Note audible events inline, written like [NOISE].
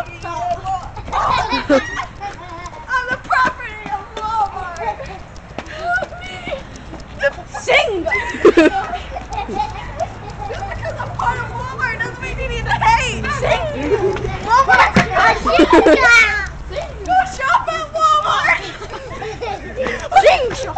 I'm the property of Walmart. Help me. Sing. Just [LAUGHS] because I'm part of Walmart doesn't mean you need to hate. Sing. Walmart. I should. Sing. Go shop at Walmart. Sing. Shop.